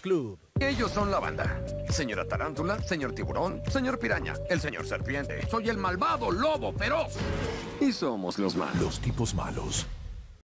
Club. Ellos son la banda. Señora Tarántula, señor Tiburón, señor Piraña, el señor Serpiente. Soy el malvado lobo feroz. Y somos los malos. Los tipos malos